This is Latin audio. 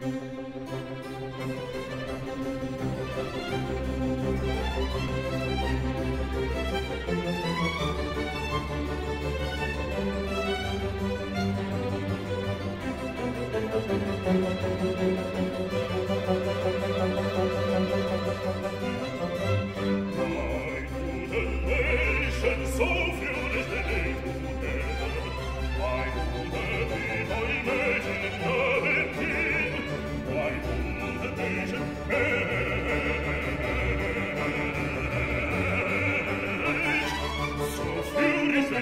so viel